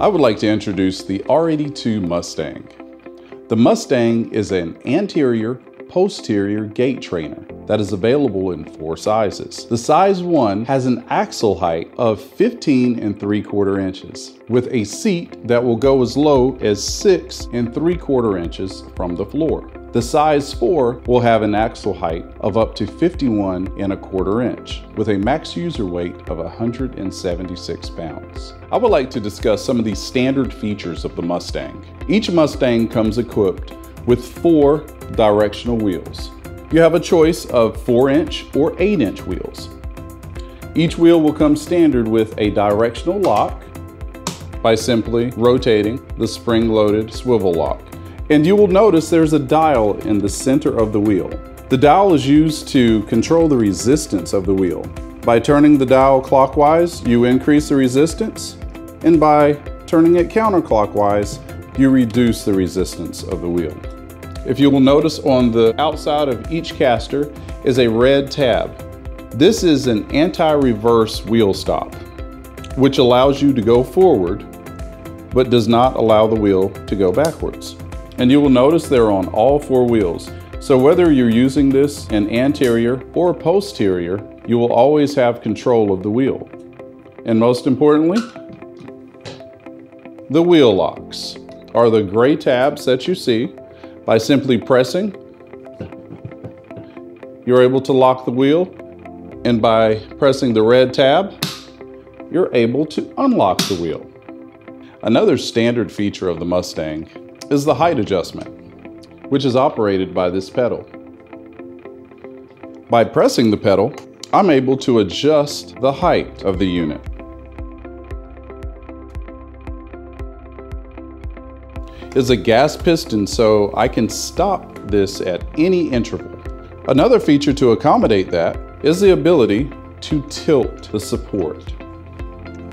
I would like to introduce the R82 Mustang. The Mustang is an anterior posterior gait trainer that is available in four sizes. The size 1 has an axle height of 15 and 3 quarter inches with a seat that will go as low as 6 and 3 quarter inches from the floor. The size 4 will have an axle height of up to 51 and a quarter inch with a max user weight of 176 pounds. I would like to discuss some of the standard features of the Mustang. Each Mustang comes equipped with four directional wheels. You have a choice of 4 inch or 8 inch wheels. Each wheel will come standard with a directional lock by simply rotating the spring-loaded swivel lock. And you will notice there's a dial in the center of the wheel. The dial is used to control the resistance of the wheel. By turning the dial clockwise, you increase the resistance, and by turning it counterclockwise, you reduce the resistance of the wheel. If you will notice on the outside of each caster is a red tab. This is an anti-reverse wheel stop, which allows you to go forward, but does not allow the wheel to go backwards. And you will notice they're on all four wheels. So whether you're using this in anterior or posterior, you will always have control of the wheel. And most importantly, the wheel locks are the gray tabs that you see. By simply pressing, you're able to lock the wheel. And by pressing the red tab, you're able to unlock the wheel. Another standard feature of the Mustang is the height adjustment, which is operated by this pedal. By pressing the pedal, I'm able to adjust the height of the unit. It's a gas piston, so I can stop this at any interval. Another feature to accommodate that is the ability to tilt the support.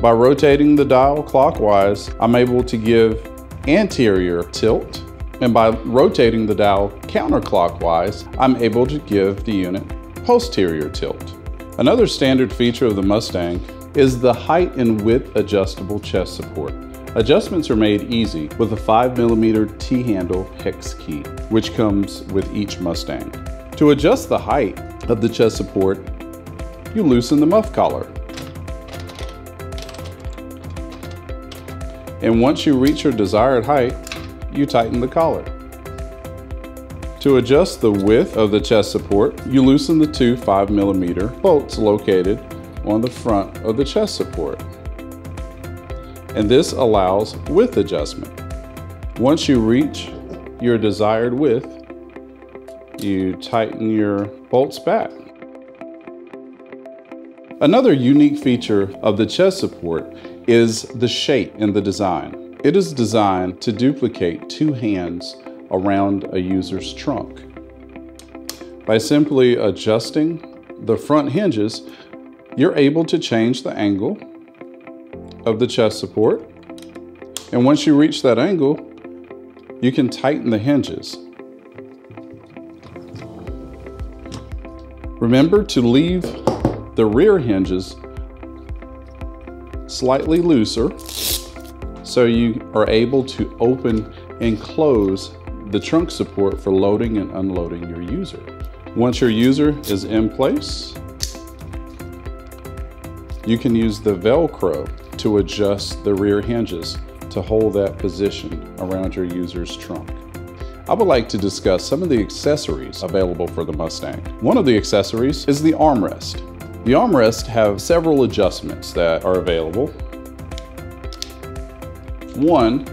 By rotating the dial clockwise, I'm able to give anterior tilt. And by rotating the dial counterclockwise, I'm able to give the unit posterior tilt. Another standard feature of the Mustang is the height and width adjustable chest support. Adjustments are made easy with a 5mm T-handle hex key, which comes with each Mustang. To adjust the height of the chest support, you loosen the muff collar And once you reach your desired height, you tighten the collar. To adjust the width of the chest support, you loosen the two 5mm bolts located on the front of the chest support. And this allows width adjustment. Once you reach your desired width, you tighten your bolts back. Another unique feature of the chest support is the shape in the design. It is designed to duplicate two hands around a user's trunk. By simply adjusting the front hinges, you're able to change the angle of the chest support. And once you reach that angle, you can tighten the hinges. Remember to leave the rear hinges slightly looser so you are able to open and close the trunk support for loading and unloading your user. Once your user is in place, you can use the Velcro to adjust the rear hinges to hold that position around your user's trunk. I would like to discuss some of the accessories available for the Mustang. One of the accessories is the armrest. The armrests have several adjustments that are available. One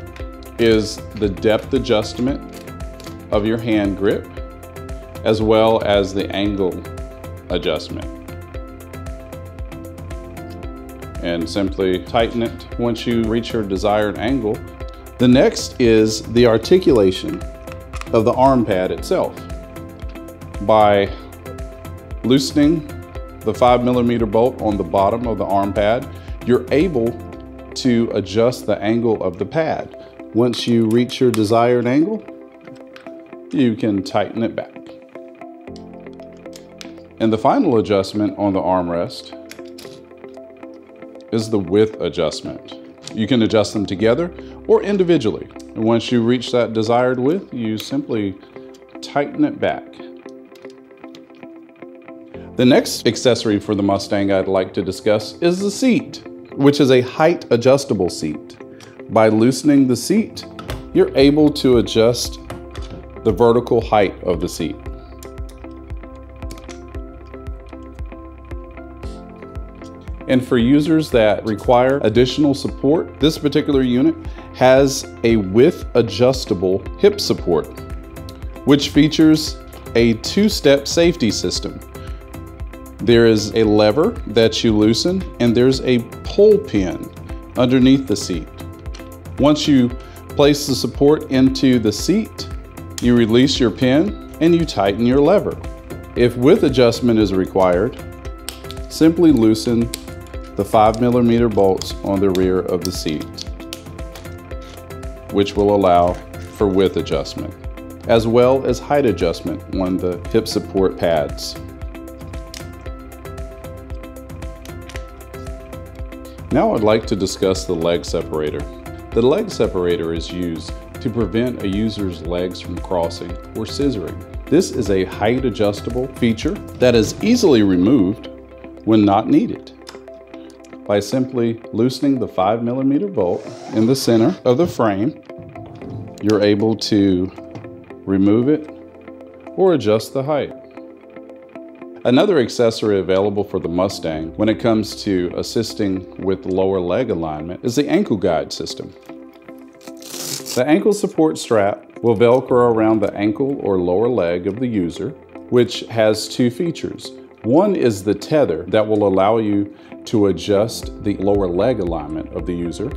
is the depth adjustment of your hand grip, as well as the angle adjustment. And simply tighten it once you reach your desired angle. The next is the articulation of the arm pad itself. By loosening the five millimeter bolt on the bottom of the arm pad, you're able to adjust the angle of the pad. Once you reach your desired angle, you can tighten it back. And the final adjustment on the armrest is the width adjustment. You can adjust them together or individually. And once you reach that desired width, you simply tighten it back. The next accessory for the Mustang I'd like to discuss is the seat, which is a height adjustable seat. By loosening the seat, you're able to adjust the vertical height of the seat. And for users that require additional support, this particular unit has a width adjustable hip support, which features a two-step safety system. There is a lever that you loosen and there's a pull pin underneath the seat. Once you place the support into the seat, you release your pin and you tighten your lever. If width adjustment is required, simply loosen the 5 millimeter bolts on the rear of the seat, which will allow for width adjustment, as well as height adjustment on the hip support pads. Now I'd like to discuss the leg separator. The leg separator is used to prevent a user's legs from crossing or scissoring. This is a height adjustable feature that is easily removed when not needed by simply loosening the 5 millimeter bolt in the center of the frame. You're able to remove it or adjust the height. Another accessory available for the Mustang when it comes to assisting with lower leg alignment is the ankle guide system. The ankle support strap will velcro around the ankle or lower leg of the user, which has two features. One is the tether that will allow you to adjust the lower leg alignment of the user.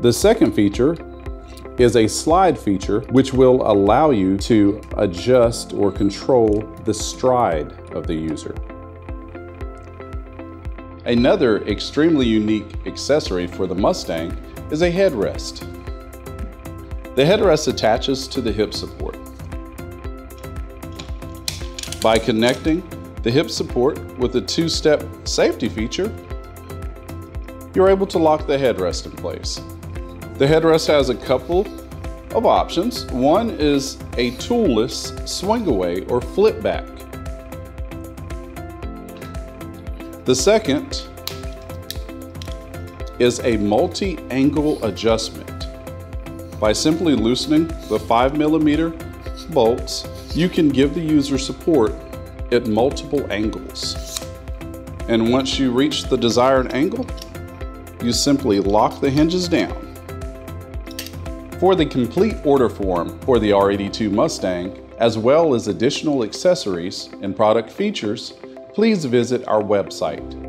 The second feature is a slide feature which will allow you to adjust or control the stride of the user. Another extremely unique accessory for the Mustang is a headrest. The headrest attaches to the hip support. By connecting the hip support with a two-step safety feature, you're able to lock the headrest in place. The headrest has a couple of options. One is a toolless swing away or flip back. The second is a multi-angle adjustment. By simply loosening the 5 millimeter bolts, you can give the user support at multiple angles. And once you reach the desired angle, you simply lock the hinges down. For the complete order form for the R82 Mustang, as well as additional accessories and product features, please visit our website